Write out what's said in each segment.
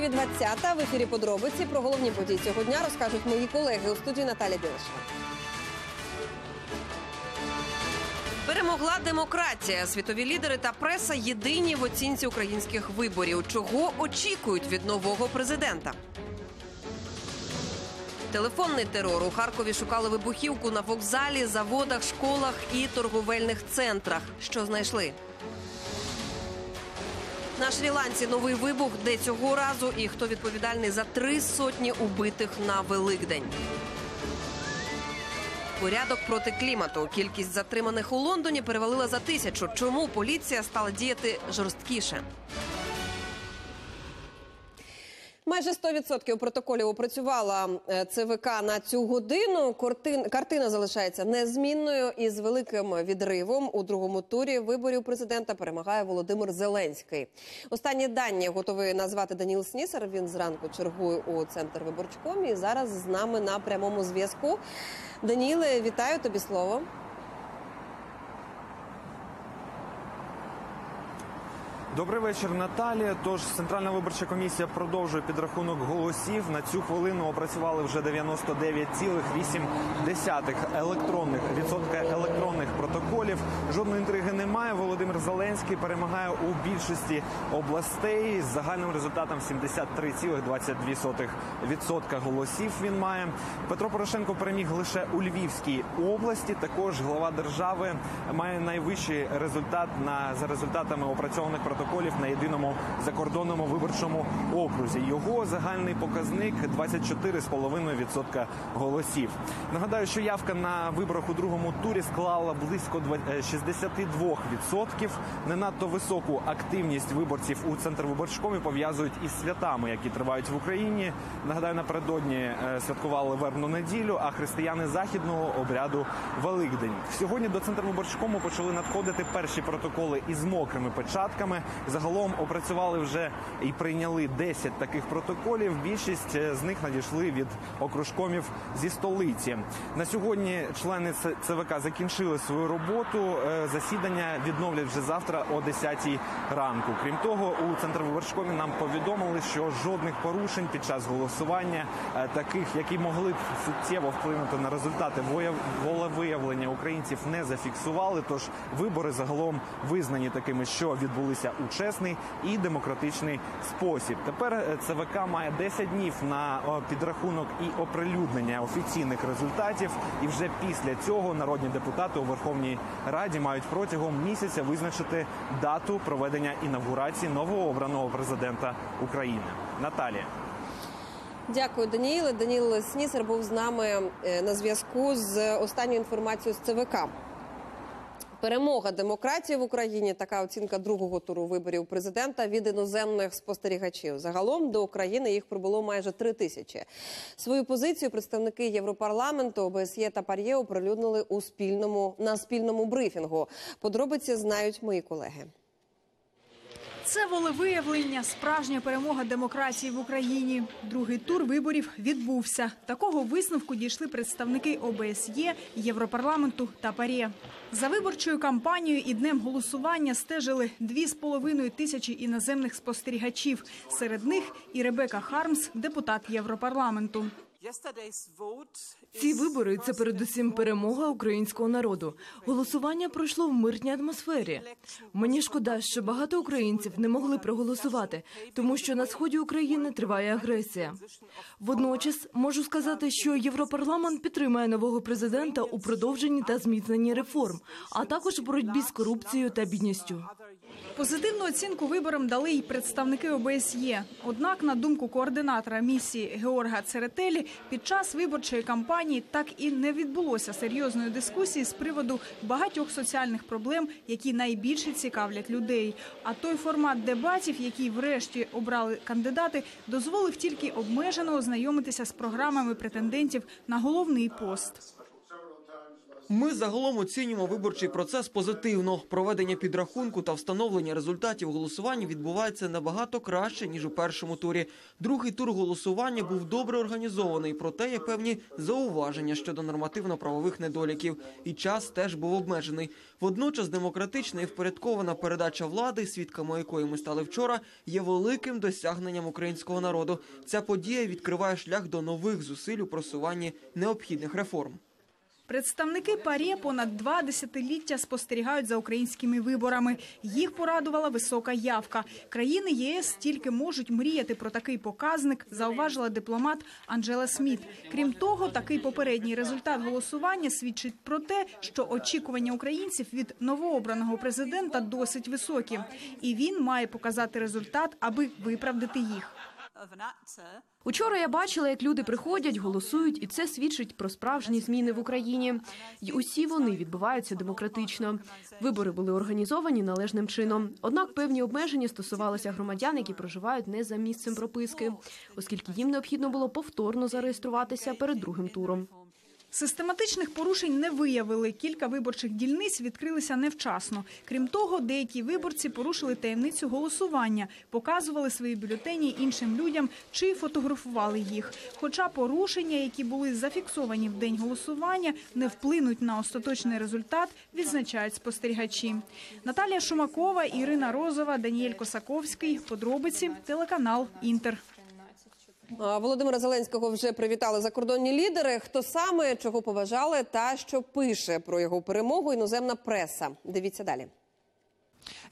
Києві 20 в ефірі подробиці про головні події цього дня розкажуть мої колеги у студії Наталя Білишева. Перемогла демократія. Світові лідери та преса єдині в оцінці українських виборів. Чого очікують від нового президента? Телефонний терор у Харкові шукали вибухівку на вокзалі, заводах, школах і торговельних центрах. Що знайшли? На Шрі-Ланці новий вибух, де цього разу і хто відповідальний за три сотні убитих на Великдень. Порядок проти клімату. Кількість затриманих у Лондоні перевалила за тисячу. Чому поліція стала діяти жорсткіше? Майже 100% протоколів опрацювала е, ЦВК на цю годину. Картин- Картина залишається незмінною і з великим відривом у другому турі виборів президента перемагає Володимир Зеленський. Останні дані готовий назвати Даніл Снісер. Він зранку чергує у центр виборчком і зараз з нами на прямому зв'язку. Даніле, вітаю тобі слово. Добрий вечір, Наталія. Тож Центральна виборча комісія продовжує підрахунок голосів. На цю хвилину опрацювали вже 99,8 електронних відсотка електронних протоколів. Жодної інтриги немає. Володимир Зеленський перемагає у більшості областей з загальним результатом 73,22% голосів. Він має Петро Порошенко переміг лише у Львівській області. Також глава держави має найвищий результат на за результатами опрацьованих протоколів на єдиному закордонному виборчому окрузі. Його загальний показник 24,5% голосів. Нагадаю, що явка на виборах у другому турі склала близько два- е, 62%. Не надто високу активність виборців у центр виборчкомі пов'язують із святами, які тривають в Україні. Нагадаю, напередодні е, святкували вербну неділю, а християни західного обряду Великдень. Сьогодні до центру виборчкому почали надходити перші протоколи із мокрими печатками. Загалом опрацювали вже і прийняли 10 таких протоколів. Більшість е, з них надійшли від окружкомів зі столиці. На сьогодні члени ЦВК закінчили свою роботу. Е, Засідання відновлять вже завтра о 10 ранку. Крім того, у Центрвиборчкомі нам повідомили, що жодних порушень під час голосування, е, таких, які могли б суттєво вплинути на результати волевиявлення українців, не зафіксували. Тож вибори загалом визнані такими, що відбулися у чесний і демократичний спосіб. Тепер е, ЦВК має 10 днів на підрахунок і оприлюднення офіційних результатів. І вже після цього народні депутати у Верховній Раді мають протягом місяця визначити дату проведення інавгурації новообраного президента України. Наталія. Дякую, Даніїле. Даніл Снісер був з нами е, на зв'язку з останньою інформацією з ЦВК. Перемога демократії в Україні. Така оцінка другого туру виборів президента від іноземних спостерігачів. Загалом до України їх прибуло майже три тисячі. Свою позицію представники Європарламенту, ОБСЄ та Пар'є оприлюднили у спільному на спільному брифінгу. Подробиці знають мої колеги. Це волевиявлення, справжня перемога демократії в Україні. Другий тур виборів відбувся. Такого висновку дійшли представники ОБСЄ, Європарламенту та ПАРЄ. За виборчою кампанією і днем голосування стежили дві з половиною тисячі іноземних спостерігачів. Серед них і Ребека Хармс, депутат Європарламенту. Ці вибори це передусім перемога українського народу. Голосування пройшло в мирній атмосфері. Мені шкода, що багато українців не могли проголосувати, тому що на сході України триває агресія. Водночас можу сказати, що Європарламент підтримає нового президента у продовженні та зміцненні реформ, а також в боротьбі з корупцією та бідністю. Позитивну оцінку виборам дали й представники ОБСЄ. Однак, на думку координатора місії Георга Церетелі, під час виборчої кампанії так і не відбулося серйозної дискусії з приводу багатьох соціальних проблем, які найбільше цікавлять людей. А той формат дебатів, який врешті обрали кандидати, дозволив тільки обмежено ознайомитися з програмами претендентів на головний пост. Ми загалом оцінюємо виборчий процес позитивно. Проведення підрахунку та встановлення результатів голосування відбувається набагато краще ніж у першому турі. Другий тур голосування був добре організований, проте є певні зауваження щодо нормативно-правових недоліків. І час теж був обмежений. Водночас демократична і впорядкована передача влади, свідками якої ми стали вчора, є великим досягненням українського народу. Ця подія відкриває шлях до нових зусиль у просуванні необхідних реформ. Представники ПАРЄ понад два десятиліття спостерігають за українськими виборами. Їх порадувала висока явка. Країни ЄС тільки можуть мріяти про такий показник, зауважила дипломат Анджела Сміт. Крім того, такий попередній результат голосування свідчить про те, що очікування українців від новообраного президента досить високі, і він має показати результат, аби виправдати їх. Учора я бачила, як люди приходять, голосують, і це свідчить про справжні зміни в Україні. І усі вони відбуваються демократично. Вибори були організовані належним чином. Однак певні обмеження стосувалися громадян, які проживають не за місцем прописки, оскільки їм необхідно було повторно зареєструватися перед другим туром. Систематичних порушень не виявили. Кілька виборчих дільниць відкрилися невчасно. Крім того, деякі виборці порушили таємницю голосування, показували свої бюлетені іншим людям чи фотографували їх. Хоча порушення, які були зафіксовані в день голосування, не вплинуть на остаточний результат, відзначають спостерігачі. Наталія Шумакова, Ірина Розова, Даніель Косаковський. Подробиці телеканал Інтер. Володимира Зеленського вже привітали закордонні лідери. Хто саме чого поважали та що пише про його перемогу іноземна преса. Дивіться далі.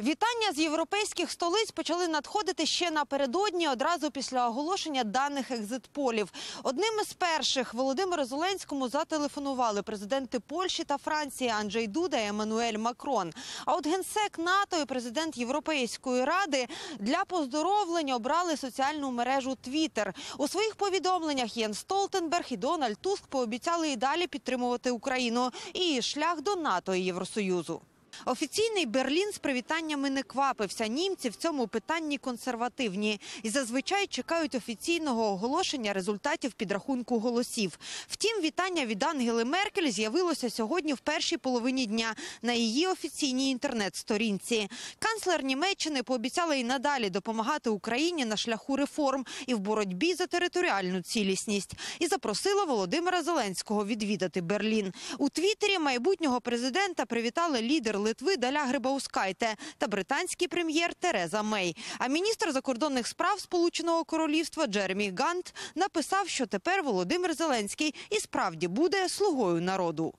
Вітання з європейських столиць почали надходити ще напередодні, одразу після оголошення даних екзитполів. Одним із перших Володимиру Зеленському зателефонували президенти Польщі та Франції Анджей Дуда і Еммануель Макрон. А от генсек НАТО і президент Європейської ради для поздоровлення обрали соціальну мережу Твіттер. У своїх повідомленнях Єн Столтенберг і Дональд Туск пообіцяли і далі підтримувати Україну і шлях до НАТО і Євросоюзу. Офіційний Берлін з привітаннями не квапився. Німці в цьому питанні консервативні і зазвичай чекають офіційного оголошення результатів підрахунку голосів. Втім, вітання від Ангели Меркель з'явилося сьогодні в першій половині дня на її офіційній інтернет-сторінці. Канцлер Німеччини пообіцяла і надалі допомагати Україні на шляху реформ і в боротьбі за територіальну цілісність. І запросила Володимира Зеленського відвідати Берлін. У Твіттері майбутнього президента привітали лідер Литви Даля Грибаускайте та британський прем'єр Тереза Мей. А міністр закордонних справ Сполученого Королівства Джеремі Гант написав, що тепер Володимир Зеленський і справді буде слугою народу.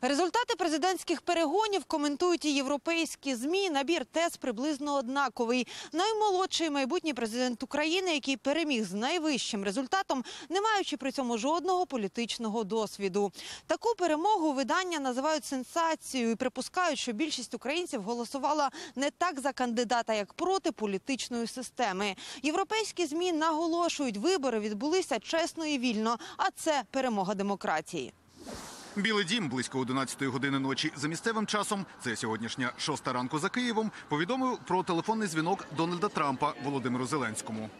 Результати президентських перегонів коментують і європейські змі. Набір тез приблизно однаковий. Наймолодший майбутній президент України, який переміг з найвищим результатом, не маючи при цьому жодного політичного досвіду. Таку перемогу видання називають сенсацією і припускають, що більшість українців голосувала не так за кандидата, як проти політичної системи. Європейські змі наголошують, вибори відбулися чесно і вільно, а це перемога демократії. Білий дім близько 11 години ночі за місцевим часом. Це сьогоднішня шоста ранку за Києвом. Повідомив про телефонний дзвінок Дональда Трампа Володимиру Зеленському.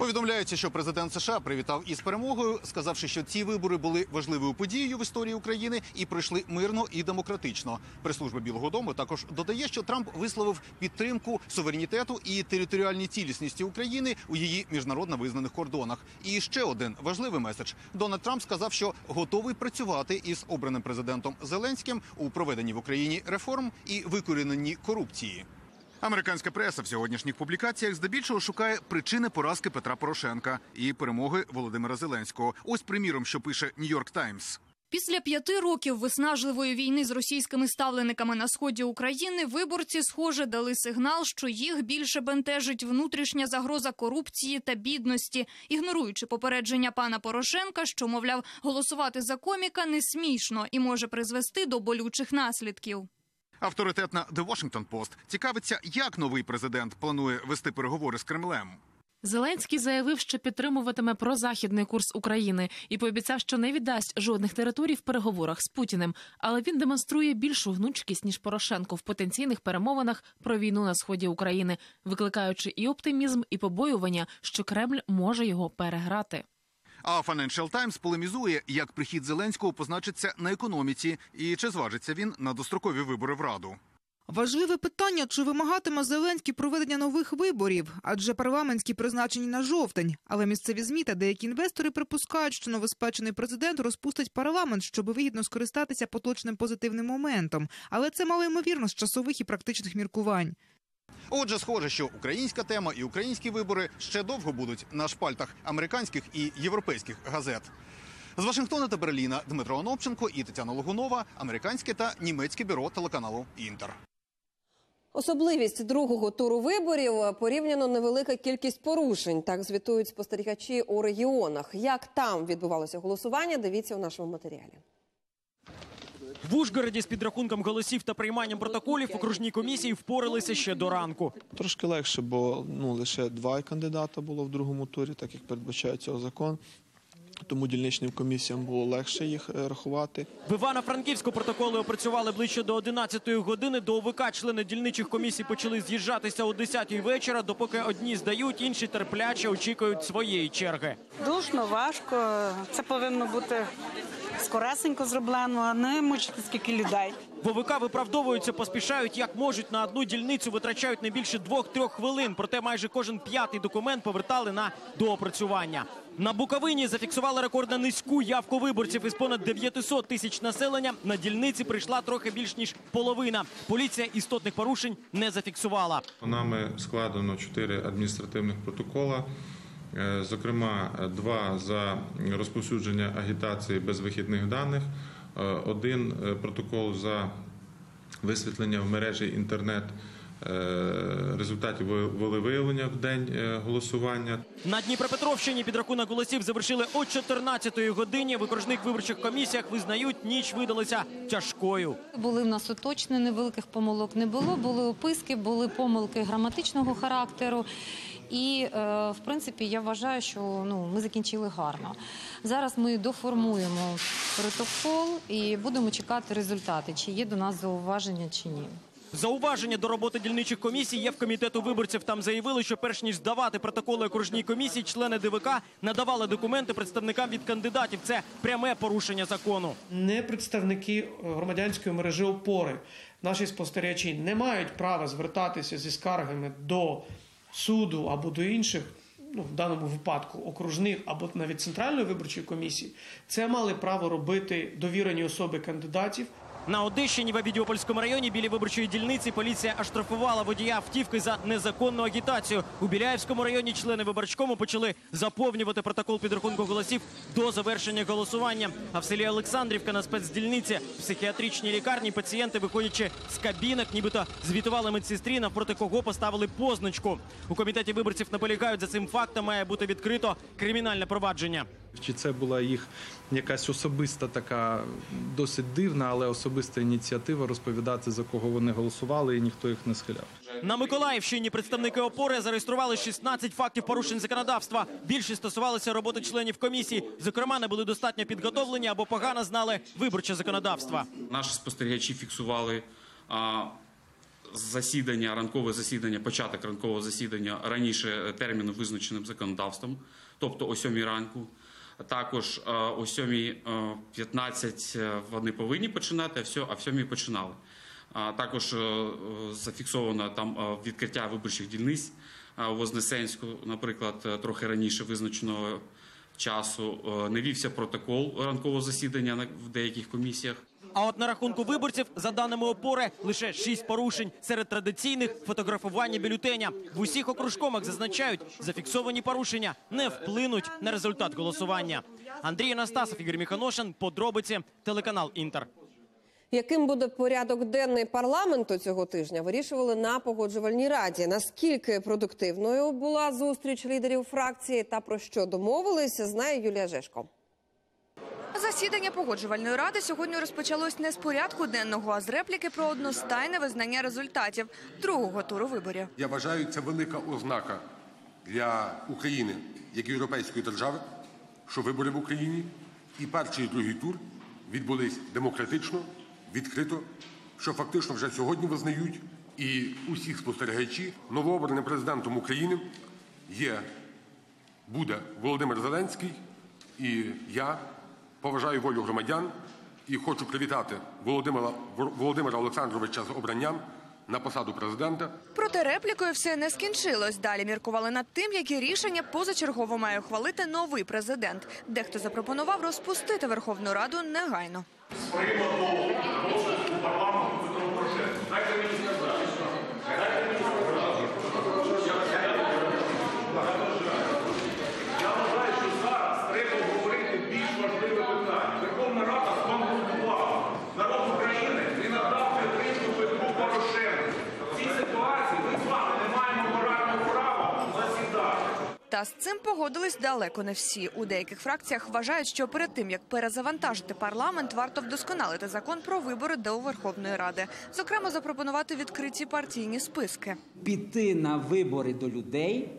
Повідомляється, що президент США привітав із перемогою, сказавши, що ці вибори були важливою подією в історії України і пройшли мирно і демократично. Прес-служба Білого Дому також додає, що Трамп висловив підтримку суверенітету і територіальній цілісності України у її міжнародно визнаних кордонах. І ще один важливий меседж: Дональд Трамп сказав, що готовий працювати із обраним президентом Зеленським у проведенні в Україні реформ і викоріненні корупції. Американська преса в сьогоднішніх публікаціях здебільшого шукає причини поразки Петра Порошенка і перемоги Володимира Зеленського. Ось приміром, що пише Нью-Йорк Таймс. Після п'яти років виснажливої війни з російськими ставлениками на сході України виборці, схоже, дали сигнал, що їх більше бентежить внутрішня загроза корупції та бідності, ігноруючи попередження пана Порошенка, що мовляв, голосувати за коміка не смішно і може призвести до болючих наслідків. Авторитетна The Washington Post цікавиться, як новий президент планує вести переговори з Кремлем. Зеленський заявив, що підтримуватиме прозахідний курс України і пообіцяв, що не віддасть жодних територій в переговорах з Путіним. Але він демонструє більшу гнучкість ніж Порошенко в потенційних перемовинах про війну на сході України, викликаючи і оптимізм, і побоювання, що Кремль може його переграти. А Financial Times полемізує, як прихід Зеленського позначиться на економіці і чи зважиться він на дострокові вибори в Раду. Важливе питання, чи вимагатиме Зеленський проведення нових виборів, адже парламентські призначені на жовтень. Але місцеві змі та деякі інвестори припускають, що новоспечений президент розпустить парламент, щоб вигідно скористатися поточним позитивним моментом. Але це мало ймовірно з часових і практичних міркувань. Отже, схоже, що українська тема і українські вибори ще довго будуть на шпальтах американських і європейських газет. З Вашингтона та Берліна Дмитро Онопченко і Тетяна Логунова, американське та німецьке бюро телеканалу Інтер. Особливість другого туру виборів порівняно невелика кількість порушень. Так звітують спостерігачі у регіонах. Як там відбувалося голосування? Дивіться у нашому матеріалі. В Ужгороді з підрахунком голосів та прийманням протоколів окружні комісії впоралися ще до ранку. Трошки легше, бо ну лише два кандидата було в другому турі, так як передбачає цього закон. Тому дільничним комісіям було легше їх е, рахувати. В Івано-Франківську протоколи опрацювали ближче до 11-ї години. До ОВК члени дільничих комісій почали з'їжджатися о 10-й вечора, допоки одні здають, інші терпляче очікують своєї черги. Душно, важко. Це повинно бути скоресенько зроблено, а не мучити скільки людей. В ОВК виправдовуються, поспішають як можуть. На одну дільницю витрачають не більше двох-трьох хвилин. Проте майже кожен п'ятий документ повертали на доопрацювання. На Буковині зафіксували рекордно низьку явку виборців із понад 900 тисяч населення. На дільниці прийшла трохи більш ніж половина. Поліція істотних порушень не зафіксувала. Нами складено чотири адміністративних протокола. Е, Зокрема, два за розповсюдження агітації без вихідних даних, один е, протокол за висвітлення в мережі інтернет е, результатів волевиявлення в день е, голосування. На Дніпропетровщині підрахунок голосів завершили о 14-ї годині. В окружних виборчих комісіях визнають, ніч видалася тяжкою. Були в нас уточнені, великих помилок не було. Були описки, були помилки граматичного характеру. І, е, в принципі, я вважаю, що ну, ми закінчили гарно. Зараз ми доформуємо протокол і будемо чекати результати, чи є до нас зауваження, чи ні. Зауваження до роботи дільничих комісій є в комітету виборців. Там заявили, що перш ніж здавати протоколи окружній комісії, члени ДВК надавали документи представникам від кандидатів. Це пряме порушення закону. не представники громадянської мережі опори. Наші спостерігачі не мають права звертатися зі скаргами до суду або до інших, ну в даному випадку окружних або навіть центральної виборчої комісії. Це мали право робити довірені особи кандидатів. На Одещині в Абідіопольському районі біля виборчої дільниці поліція оштрафувала водія автівки за незаконну агітацію. У Біляєвському районі члени виборчкому почали заповнювати протокол підрахунку голосів до завершення голосування. А в селі Олександрівка на спецдільниці в психіатричній лікарні пацієнти, виходячи з кабінок, нібито звітували медсестрі, навпроти кого поставили позначку. У комітеті виборців наполягають за цим фактом має бути відкрито кримінальне провадження. Чи це була їх якась особиста така досить дивна, але особиста ініціатива розповідати за кого вони голосували, і ніхто їх не схиляв. На Миколаївщині представники опори зареєстрували 16 фактів порушень законодавства. Більшість стосувалися роботи членів комісії. Зокрема, не були достатньо підготовлені або погано знали виборче законодавство. Наші спостерігачі фіксували а, засідання, ранкове засідання, початок ранкового засідання раніше терміну визначеним законодавством, тобто о 7 ранку. Також а, о 7.15 вони повинні починати, а в 7.00 починали. Також е, е, зафіксовано там е, відкриття виборчих дільниць у Вознесенську, наприклад, е, трохи раніше визначеного часу. Е, Не вівся протокол ранкового засідання в деяких комісіях. А от на рахунку виборців, за даними опори, лише 6 порушень серед традиційних фотографування бюлетеня. В усіх окружкомах зазначають, зафіксовані порушення не вплинуть на результат голосування. Андрій Анастасов, Ігор Міханошин, подробиці, телеканал Інтер. Яким буде порядок денний парламенту цього тижня? Вирішували на погоджувальній раді. Наскільки продуктивною була зустріч лідерів фракції та про що домовилися, знає Юлія Жешко. Засідання погоджувальної ради сьогодні розпочалось не з порядку денного, а з репліки про одностайне визнання результатів другого туру виборів. Я вважаю, це велика ознака для України як європейської держави, що вибори в Україні і перший і другий тур відбулись демократично, відкрито, що фактично вже сьогодні визнають і усіх спостерігачі новообраним президентом України є буде Володимир Зеленський, І я поважаю волю громадян і хочу привітати Володимира, Володимира Олександровича з обранням на посаду президента. Проте реплікою все не скінчилось. Далі міркували над тим, які рішення позачергово має ухвалити новий президент. Дехто запропонував розпустити Верховну Раду негайно. з приводу розвитку парламенту Петро Порошенко. Дайте мені сказати. Дайте мені Я вважаю, що зараз треба говорити більш важливе питання. Верховна Рада збанкрутувала. Народ України не надав підтримку Петру Порошенку. В цій ситуації ми з вами не маємо морального права засідати. Та з цим погодились далеко не всі. У деяких фракціях вважають, що перед тим як перезавантажити парламент, варто вдосконалити закон про вибори до Верховної Ради. Зокрема, запропонувати відкриті партійні списки. піти на вибори до людей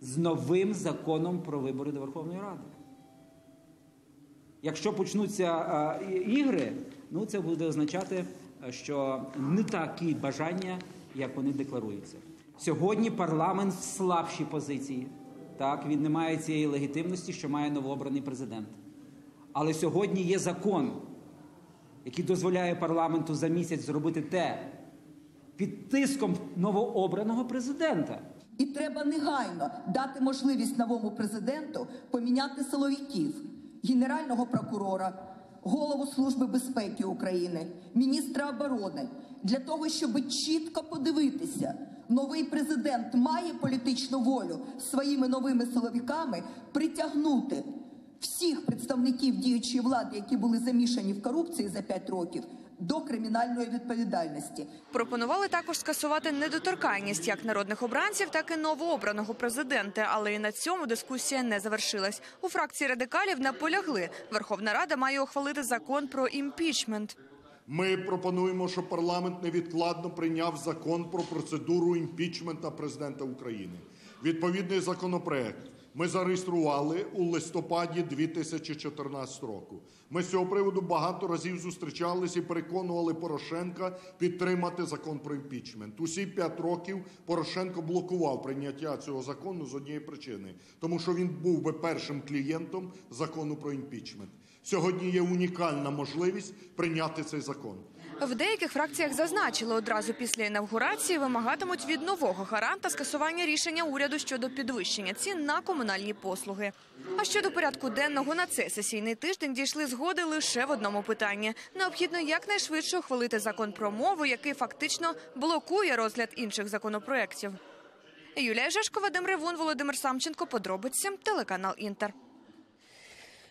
з новим законом про вибори до Верховної Ради. Якщо почнуться і- ігри, ну це буде означати, що не такі бажання, як вони декларуються. Сьогодні парламент в слабшій позиції. Так, він не має цієї легітимності, що має новообраний президент. Але сьогодні є закон, який дозволяє парламенту за місяць зробити те під тиском новообраного президента. І треба негайно дати можливість новому президенту поміняти силовиків, генерального прокурора, голову Служби безпеки України, міністра оборони для того, щоб чітко подивитися, новий президент має політичну волю своїми новими силовиками притягнути всіх представників діючої влади, які були замішані в корупції за 5 років, до кримінальної відповідальності. Пропонували також скасувати недоторканність як народних обранців, так і новообраного президента. Але і на цьому дискусія не завершилась. У фракції радикалів наполягли. Верховна Рада має ухвалити закон про імпічмент. Ми пропонуємо, щоб парламент невідкладно прийняв закон про процедуру імпічмента президента України. Відповідний законопроект ми зареєстрували у листопаді 2014 року. Ми з цього приводу багато разів зустрічались і переконували Порошенка підтримати закон про імпічмент. Усі п'ять років Порошенко блокував прийняття цього закону з однієї причини, тому що він був би першим клієнтом закону про імпічмент. Сьогодні є унікальна можливість прийняти цей закон. В деяких фракціях зазначили одразу після інавгурації вимагатимуть від нового гаранта скасування рішення уряду щодо підвищення цін на комунальні послуги. А щодо порядку денного на цей сесійний тиждень дійшли згоди лише в одному питанні: необхідно якнайшвидше ухвалити закон про мову, який фактично блокує розгляд інших законопроєктів. Юлія Жешко, Вадим Володимир Самченко. Подробиці телеканал Інтер.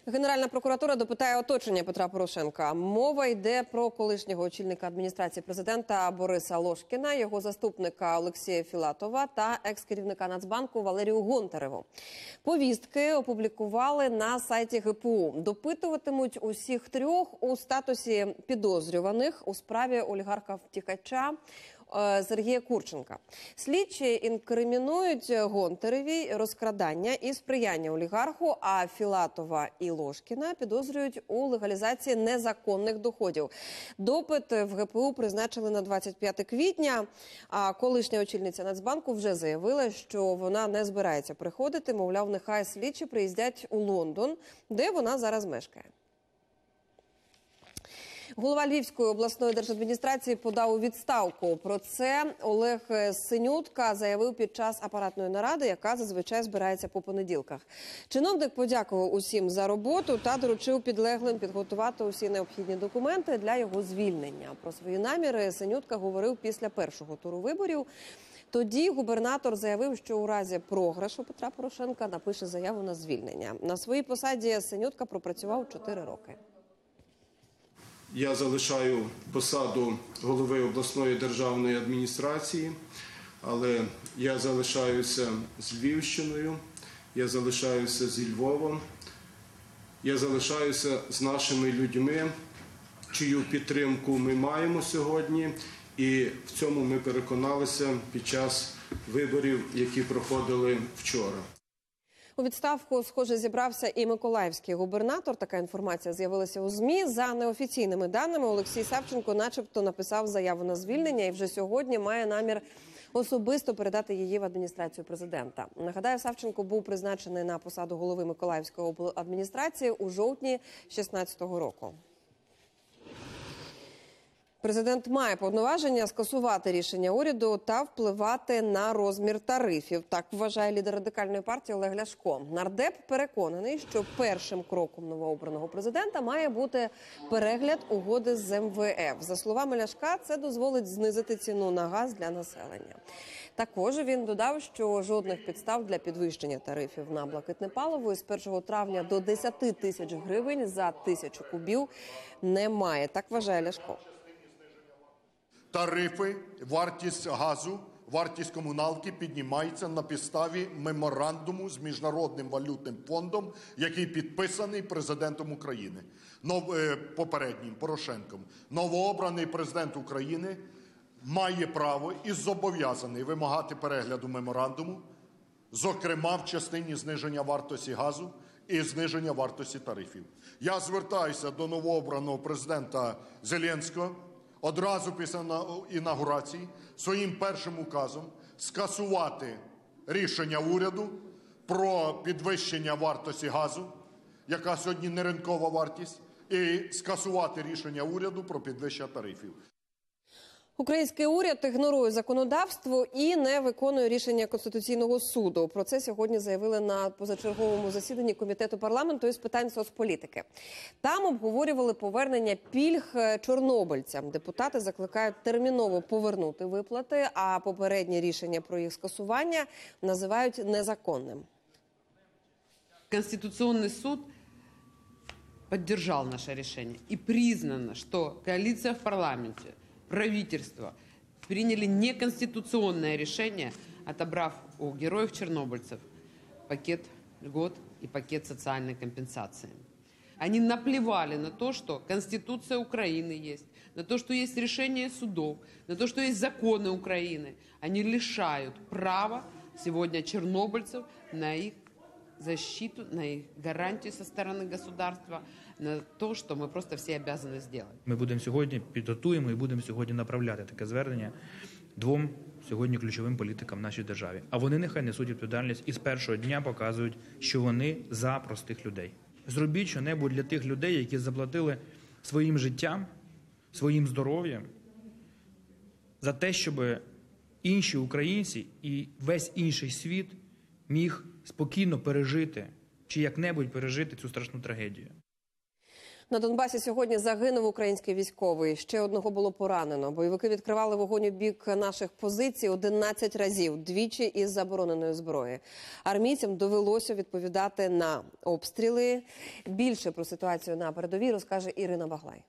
Генеральна прокуратура допитає оточення Петра Порошенка. Мова йде про колишнього очільника адміністрації президента Бориса Лошкіна, його заступника Олексія Філатова та екс-керівника Нацбанку Валерію Гонтареву. Повістки опублікували на сайті ГПУ. Допитуватимуть усіх трьох у статусі підозрюваних у справі олігарха втікача. Е, Сергія Курченка слідчі інкримінують Гонтареві розкрадання і сприяння олігарху. А Філатова і Ложкіна підозрюють у легалізації незаконних доходів. Допит в ГПУ призначили на 25 квітня. А колишня очільниця Нацбанку вже заявила, що вона не збирається приходити. Мовляв, нехай слідчі приїздять у Лондон, де вона зараз мешкає. Голова Львівської обласної держадміністрації подав у відставку. Про це Олег Синютка заявив під час апаратної наради, яка зазвичай збирається по понеділках. Чиновник подякував усім за роботу та доручив підлеглим підготувати усі необхідні документи для його звільнення. Про свої наміри Синютка говорив після першого туру виборів. Тоді губернатор заявив, що у разі програшу Петра Порошенка напише заяву на звільнення. На своїй посаді Синютка пропрацював 4 роки. Я залишаю посаду голови обласної державної адміністрації, але я залишаюся з Львівщиною, я залишаюся зі Львовом, я залишаюся з нашими людьми, чию підтримку ми маємо сьогодні, і в цьому ми переконалися під час виборів, які проходили вчора. У відставку, схоже, зібрався і миколаївський губернатор. Така інформація з'явилася у змі. За неофіційними даними, Олексій Савченко, начебто, написав заяву на звільнення і вже сьогодні має намір особисто передати її в адміністрацію президента. Нагадаю, Савченко був призначений на посаду голови Миколаївської обладміністрації у жовтні 2016 року. Президент має повноваження скасувати рішення уряду та впливати на розмір тарифів. Так вважає лідер радикальної партії Олег Ляшко. Нардеп переконаний, що першим кроком новообраного президента має бути перегляд угоди з МВФ. За словами Ляшка, це дозволить знизити ціну на газ для населення. Також він додав, що жодних підстав для підвищення тарифів на блакитне паливо з 1 травня до 10 тисяч гривень за тисячу кубів немає. Так вважає Ляшко. Тарифи, вартість газу, вартість комуналки піднімається на підставі меморандуму з Міжнародним валютним фондом, який підписаний президентом України, нов, е, попереднім Порошенком. Новообраний президент України має право і зобов'язаний вимагати перегляду меморандуму, зокрема в частині зниження вартості газу і зниження вартості тарифів. Я звертаюся до новообраного президента Зеленського одразу після на- інаугурації своїм першим указом скасувати рішення уряду про підвищення вартості газу, яка сьогодні не ринкова вартість, і скасувати рішення уряду про підвищення тарифів. Український уряд ігнорує законодавство і не виконує рішення конституційного суду. Про це сьогодні заявили на позачерговому засіданні комітету парламенту із питань соцполітики. Там обговорювали повернення пільг е, чорнобильцям. Депутати закликають терміново повернути виплати, а попереднє рішення про їх скасування називають незаконним. Конституционный суд поддержал наше решение и признано, что коалиция в парламенте, правительство приняли неконституционное решение, отобрав у героев-чернобыльцев пакет льгот и пакет социальной компенсации. Они наплевали на то, что Конституция Украины есть, на то, что есть решение судов, на то, что есть законы Украины. Они лишают права сегодня чернобыльцев на их защиту, на их гарантии со стороны государства, на то, что мы просто все обязаны сделать. Ми будемо сьогодні підготуємо і будемо сьогодні направляти таке звернення двом сьогодні ключовим політикам в нашій державі. А вони нехай несуть відповідальність і з першого дня показують, що вони за простих людей. Зробіть щонебудь для тих людей, які заплатили своїм життям, своїм здоров'ям за те, щоб інші українці і весь інший світ міг спокійно пережити чи як-небудь пережити цю страшну трагедію. На Донбасі сьогодні загинув український військовий. Ще одного було поранено. Бойовики відкривали вогонь у бік наших позицій 11 разів, двічі із забороненої зброї. Армійцям довелося відповідати на обстріли. Більше про ситуацію на передовій розкаже Ірина Баглай.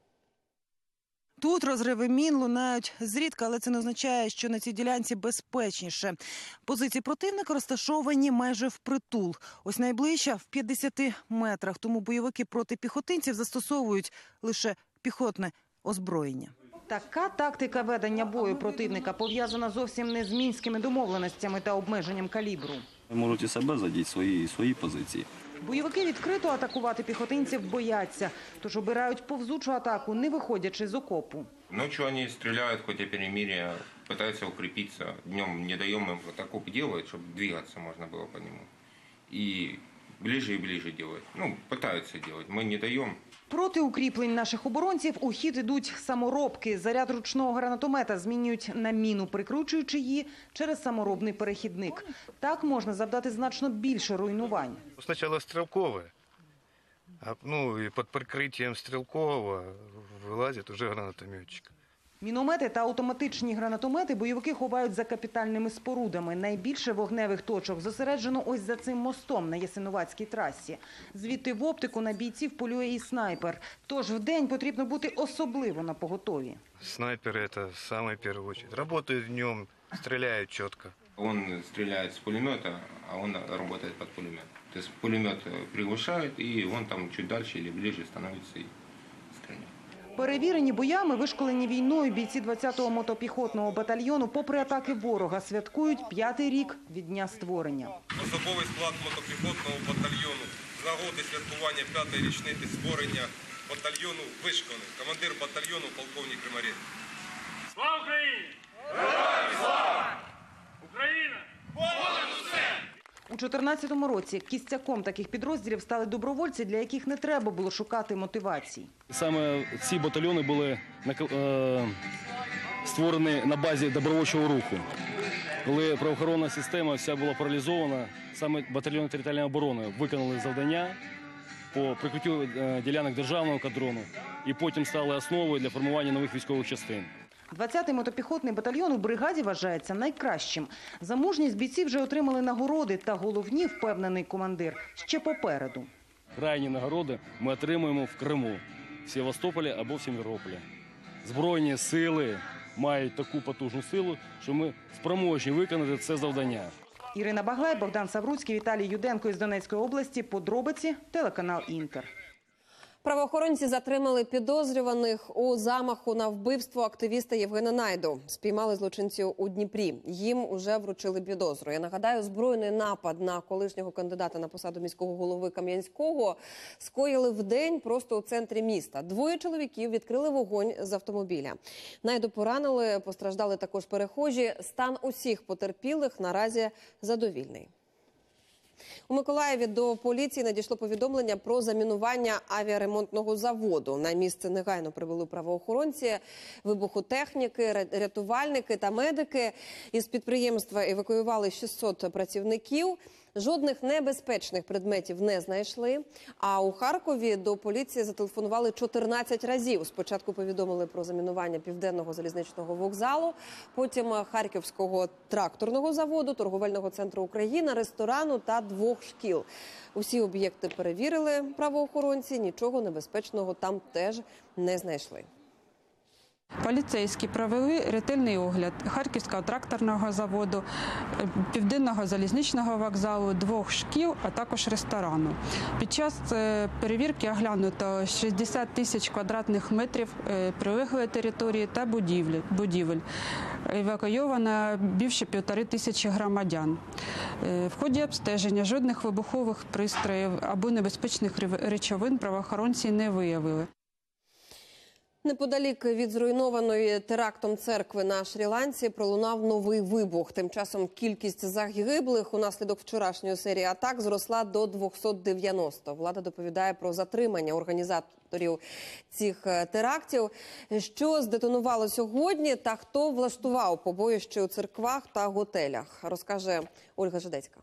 Тут розриви мін лунають зрідка, але це не означає, що на цій ділянці безпечніше. Позиції противника розташовані майже впритул. Ось найближча в 50 метрах. Тому бойовики проти піхотинців застосовують лише піхотне озброєння. Така тактика ведення бою противника пов'язана зовсім не з мінськими домовленостями та обмеженням калібру. Можуть і себе задіти свої, свої позиції. Бойовики відкрито атакувати піхотинців бояться, тож обирають повзучу атаку, не виходячи з окопу. Ночью они стреляют, хоть и перемирие, пытаются укрепиться. Днем не даем им вот окоп делать, чтобы двигаться можно было по нему. И ближе и ближе делать. Ну, пытаются делать. Мы не даем. Проти укріплень наших оборонців у хід ідуть саморобки. Заряд ручного гранатомета змінюють на міну, прикручуючи її через саморобний перехідник. Так можна завдати значно більше руйнувань. Сначала стрілкове, а, ну і під прикриттям стрілкового вилазить уже гранатометчик. Міномети та автоматичні гранатомети бойовики ховають за капітальними спорудами. Найбільше вогневих точок зосереджено ось за цим мостом на Ясинуватській трасі. Звідти в оптику на бійців полює і снайпер. Тож вдень потрібно бути особливо на поготові. Снайперы это в самую первую очередь. Работают днем, стреляют четко. Он стреляет с пулемета, а он работает под пулемет. То есть пулемет э, приглушает, и он там чуть дальше или ближе становится и стреляет. Перевірені боями, вишколені війною бійці 20-го мотопіхотного батальйону, попри атаки ворога, святкують п'ятий рік від дня створення. Особовий склад мотопіхотного батальйону з нагоди святкування п'ятої річниці створення батальйону вишколений. Командир батальйону полковник Кримарєв. Слава Україні! Героям слава! Україна! Понад усе! У 2014 році кістяком таких підрозділів стали добровольці, для яких не треба було шукати мотивацій. Саме ці батальйони були е, створені на базі добровольчого руху. Коли правоохоронна система вся була паралізована, саме батальйони територіальної оборони виконали завдання по прикриттю е, ділянок державного кадрону і потім стали основою для формування нових військових частин. 20-й мотопіхотний батальйон у бригаді вважається найкращим. За мужність бійці вже отримали нагороди, та головні, впевнений командир, ще попереду. Крайні нагороди ми отримуємо в Криму, в Севастополі або в Сімферополі. Збройні сили мають таку потужну силу, що ми спроможні виконати це завдання. Ірина Баглай, Богдан Савруцький, Віталій Юденко із Донецької області. Подробиці телеканал Інтер. Правоохоронці затримали підозрюваних у замаху на вбивство активіста Євгена Найду. Спіймали злочинців у Дніпрі. Їм уже вручили підозру. Я нагадаю, збройний напад на колишнього кандидата на посаду міського голови Кам'янського скоїли в день просто у центрі міста. Двоє чоловіків відкрили вогонь з автомобіля. Найду поранили, постраждали також перехожі. Стан усіх потерпілих наразі задовільний. У Миколаєві до поліції надійшло повідомлення про замінування авіаремонтного заводу. На місце негайно прибули правоохоронці, вибухотехніки, рятувальники та медики. Із підприємства евакуювали 600 працівників. Жодних небезпечних предметів не знайшли. А у Харкові до поліції зателефонували 14 разів. Спочатку повідомили про замінування південного залізничного вокзалу, потім Харківського тракторного заводу, торговельного центру Україна, ресторану та двох шкіл. Усі об'єкти перевірили правоохоронці. Нічого небезпечного там теж не знайшли. Поліцейські провели ретельний огляд Харківського тракторного заводу, південного залізничного вокзалу, двох шкіл, а також ресторану. Під час е, перевірки оглянуто 60 тисяч квадратних метрів е, прилеглої території та будівель. Евакуйовано більше півтори тисячі громадян. Е, В ході обстеження жодних вибухових пристроїв або небезпечних речовин правоохоронці не виявили. Неподалік від зруйнованої терактом церкви на Шрі-Ланці пролунав новий вибух. Тим часом кількість загиблих унаслідок вчорашньої серії атак зросла до 290. Влада доповідає про затримання організаторів цих е, терактів. Що здетонувало сьогодні, та хто влаштував побоїще у церквах та готелях, розкаже Ольга Жидецька.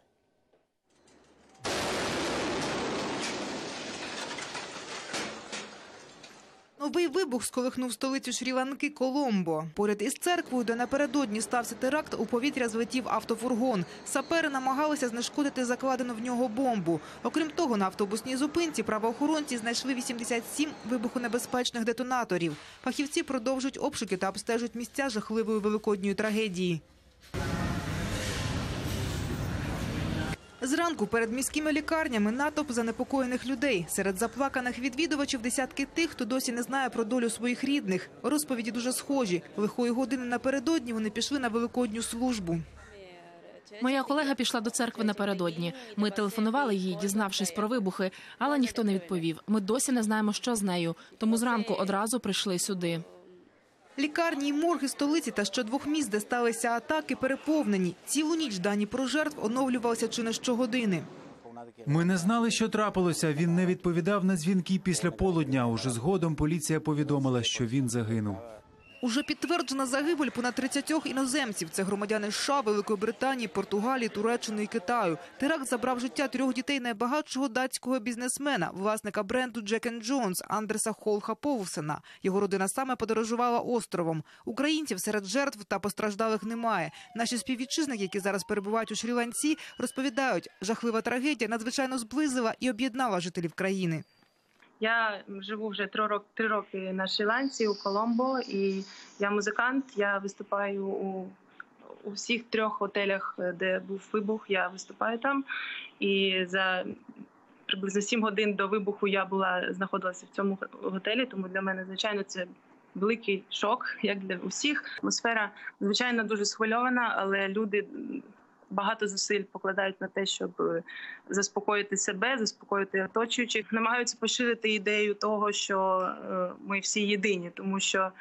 Новий вибух сколихнув столицю Шрі-Ланки Коломбо. Поряд із церквою, де напередодні стався теракт, у повітря злетів автофургон. Сапери намагалися знешкодити закладену в нього бомбу. Окрім того, на автобусній зупинці правоохоронці знайшли 87 вибухонебезпечних детонаторів. Фахівці продовжують обшуки та обстежують місця жахливої великодньої трагедії. Зранку перед міськими лікарнями натовп занепокоєних людей. Серед заплаканих відвідувачів десятки тих, хто досі не знає про долю своїх рідних. Розповіді дуже схожі. Лихої години напередодні вони пішли на великодню службу. Моя колега пішла до церкви напередодні. Ми телефонували їй, дізнавшись про вибухи, але ніхто не відповів. Ми досі не знаємо, що з нею. Тому зранку одразу прийшли сюди. Лікарні і морги столиці та ще двох міст, де сталися атаки, переповнені. Цілу ніч дані про жертв оновлювалися чи не щогодини. Ми не знали, що трапилося. Він не відповідав на дзвінки після полудня. Уже згодом поліція повідомила, що він загинув. Уже підтверджена загибель понад 30 іноземців. Це громадяни США, Великої Британії, Португалії, Туреччини і Китаю. Теракт забрав життя трьох дітей найбагатшого датського бізнесмена, власника бренду Джек Джонс Андреса Холха Повсена. Його родина саме подорожувала островом. Українців серед жертв та постраждалих немає. Наші співвітчизники, які зараз перебувають у Шрі-Ланці, розповідають, жахлива трагедія надзвичайно зблизила і об'єднала жителів країни. Я живу вже три роки, три роки на Шрі-Ланці у Коломбо, і я музикант. Я виступаю у, у всіх трьох готелях, де був вибух. Я виступаю там. І за приблизно 7 годин до вибуху я була знаходилася в цьому готелі, тому для мене, звичайно, це великий шок, як для усіх. Атмосфера, звичайно, дуже схвильована, але люди багато зусиль покладають на те, щоб е, заспокоїти себе, заспокоїти оточуючих. Намагаються поширити ідею того, що е, ми всі єдині, тому що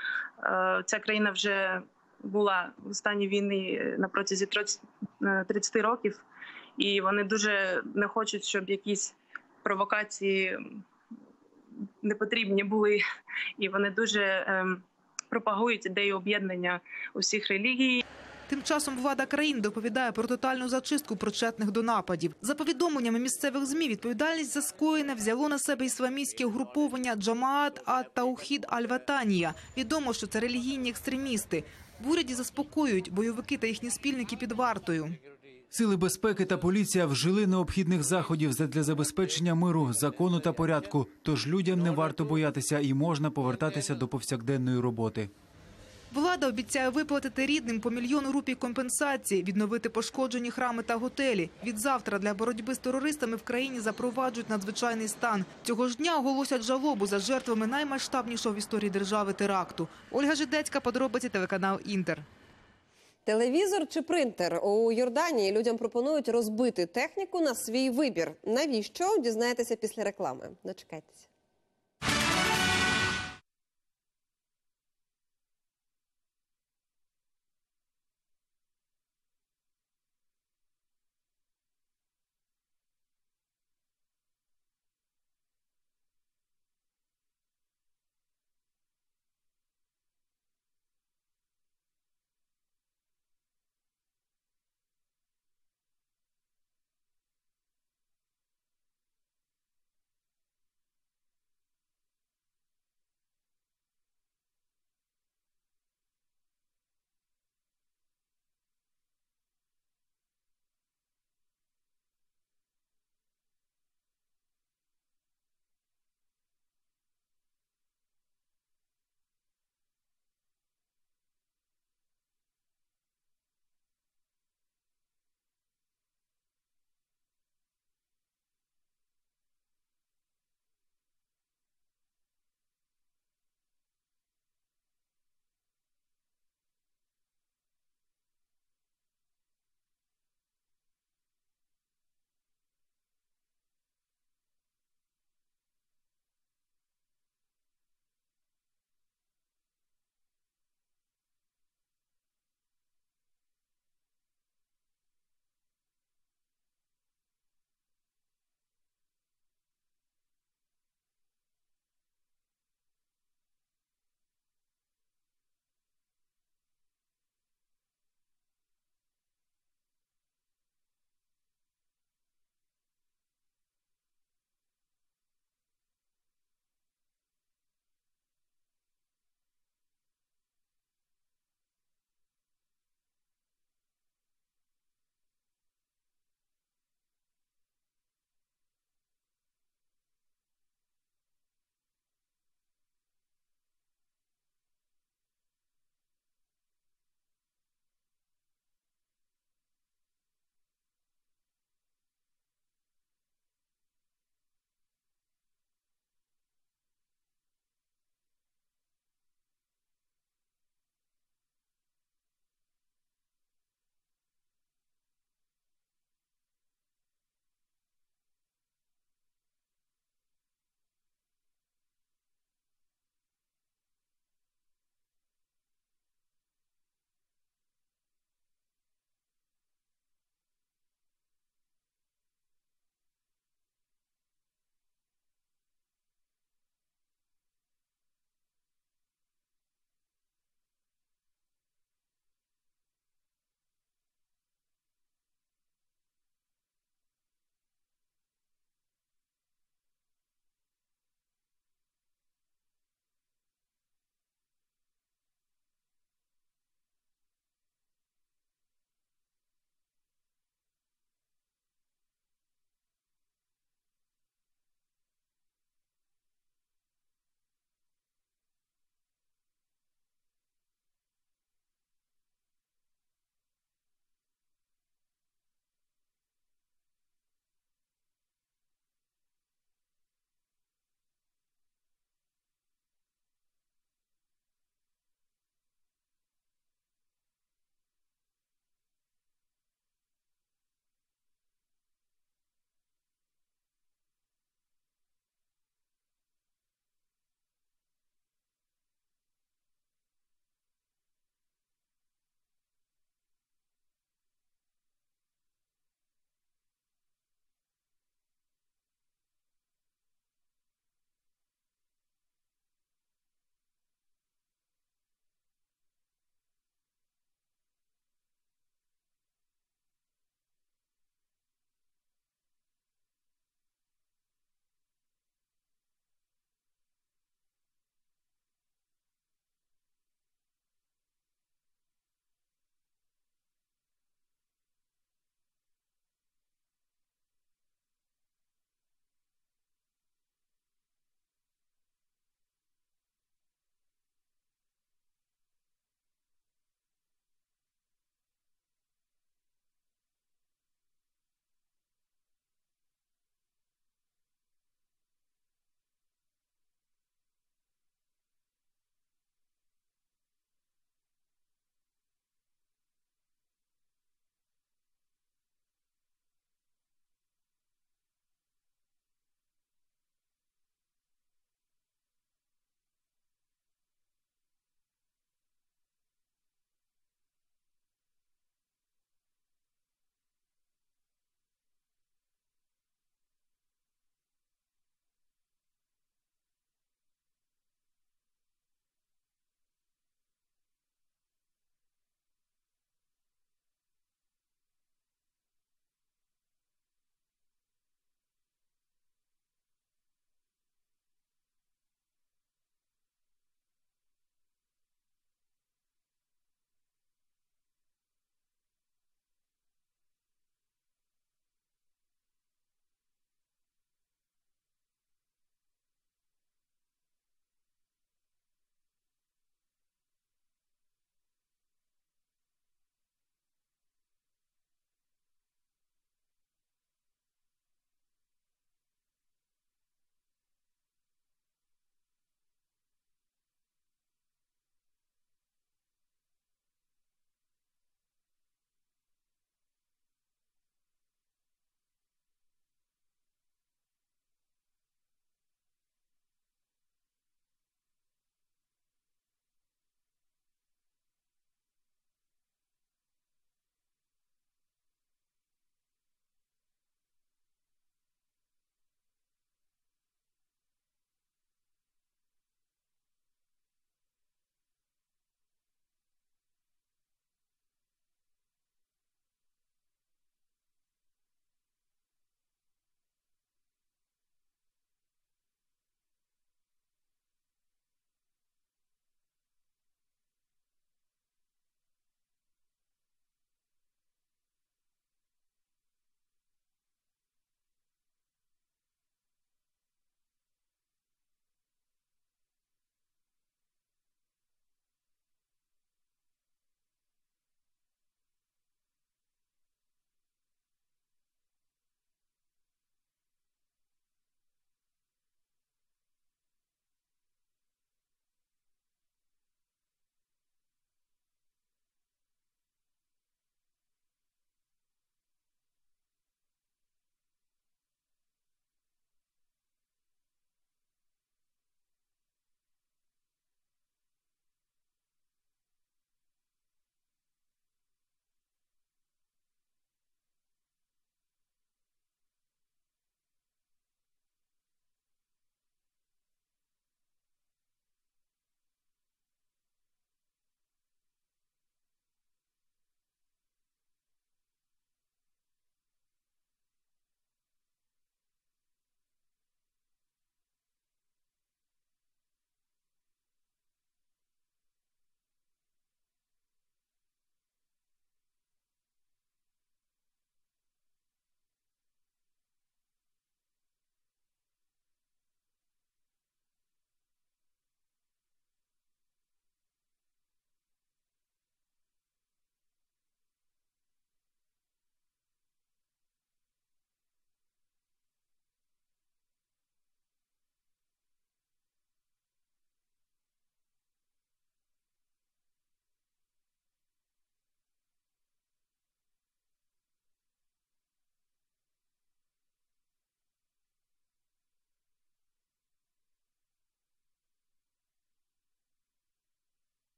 е, ця країна вже була в стані війни на протязі 30 е, 30 років, і вони дуже не хочуть, щоб якісь провокації не потрібні були, і вони дуже ем, пропагують ідею об'єднання усіх релігій. Тим часом влада країн доповідає про тотальну зачистку причетних до нападів. За повідомленнями місцевих змі, відповідальність за скоєне взяло на себе ісламістське угруповання Джамаат ат-Таухід Аль-Ватанія. Відомо, що це релігійні екстремісти. В уряді заспокоюють бойовики та їхні спільники під вартою. Сили безпеки та поліція вжили необхідних заходів для забезпечення миру, закону та порядку. Тож людям не варто боятися і можна повертатися до повсякденної роботи. Влада обіцяє виплатити рідним по мільйону рупій компенсації, відновити пошкоджені храми та готелі. Від завтра для боротьби з терористами в країні запроваджують надзвичайний стан. Цього ж дня оголосять жалобу за жертвами наймасштабнішого в історії держави теракту. Ольга Жидецька, подробиці телеканал Інтер. Телевізор чи принтер у Йорданії людям пропонують розбити техніку на свій вибір. Навіщо дізнаєтеся після реклами? Дочекайтеся.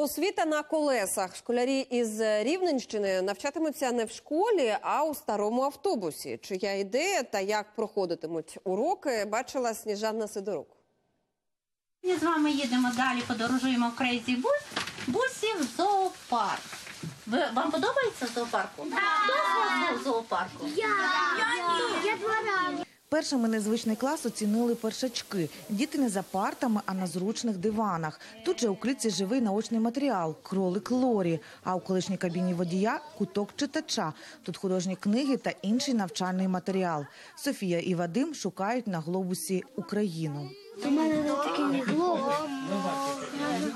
Освіта на колесах. Школярі із Рівненщини навчатимуться не в школі, а у старому автобусі. Чия ідея та як проходитимуть уроки, бачила Сніжана Сидорук. Ми з вами їдемо далі, подорожуємо в Crazy Bus, бусі в зоопарк. Ви, вам подобається зоопарку? Хто з вас був в зоопарку? Я. Я два рази. Першими незвичний клас оцінили першачки. Діти не за партами, а на зручних диванах. Тут же у клітці живий наочний матеріал – кролик Лорі. А у колишній кабіні водія – куток читача. Тут художні книги та інший навчальний матеріал. Софія і Вадим шукають на глобусі Україну. У мене такий глобус.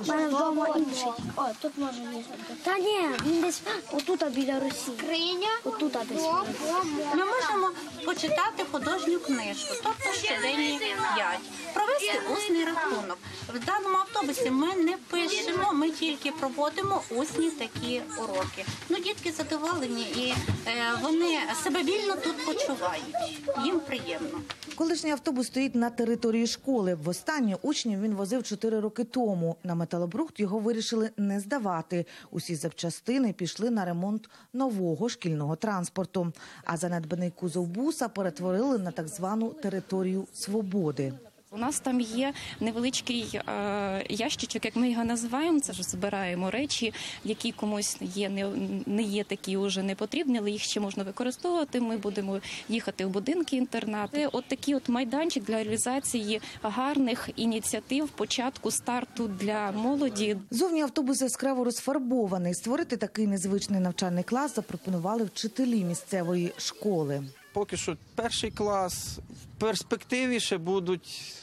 У мене вдома інший. О, тут може їздити. Та ні, він десь отут біля Росії. Криня? Отут десь. Ми можемо почитати художню книжку, тобто щоденні 5, провести усний рахунок. В даному автобусі ми не пишемо, ми тільки проводимо усні такі уроки. Ну, дітки задоволені і е, вони себе вільно тут почувають. Їм приємно. Колишній автобус стоїть на території школи. Востаннє учнів він возив 4 роки тому. На металобрухт його вирішили не здавати. Усі запчастини пішли на ремонт нового шкільного транспорту. А занедбаний кузов буса перетворили на так звану територію свободи. У нас там є невеличкий е, ящичок, як ми його називаємо. Це ж збираємо речі, які комусь є не, не є такі вже не потрібні, але їх ще можна використовувати. Ми будемо їхати в будинки інтернати. От такий от майданчик для реалізації гарних ініціатив, початку старту для молоді. Зовні автобус яскраво розфарбований. Створити такий незвичний навчальний клас запропонували вчителі місцевої школи. Поки що перший клас, в перспективі ще будуть